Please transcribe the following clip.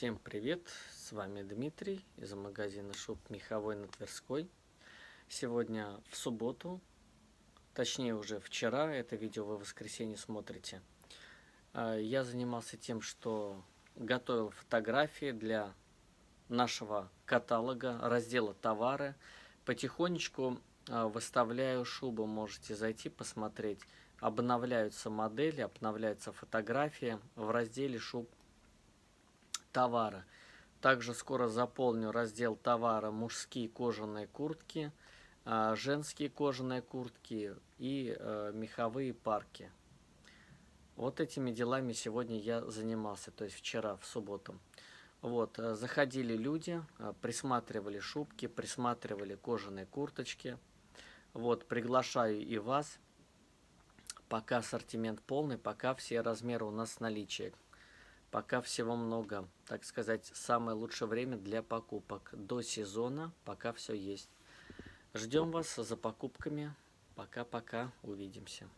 Всем привет, с вами Дмитрий из магазина Шуб Меховой на Тверской. Сегодня в субботу, точнее уже вчера, это видео вы в воскресенье смотрите, а, я занимался тем, что готовил фотографии для нашего каталога, раздела товары. Потихонечку а, выставляю шубу, можете зайти посмотреть. Обновляются модели, обновляются фотографии в разделе шуб товара. Также скоро заполню раздел товара мужские кожаные куртки, а, женские кожаные куртки и э, меховые парки. Вот этими делами сегодня я занимался, то есть вчера, в субботу. Вот, э, заходили люди, присматривали шубки, присматривали кожаные курточки. Вот, приглашаю и вас. Пока ассортимент полный, пока все размеры у нас в наличии. Пока всего много, так сказать, самое лучшее время для покупок. До сезона пока все есть. Ждем вас за покупками. Пока-пока, увидимся.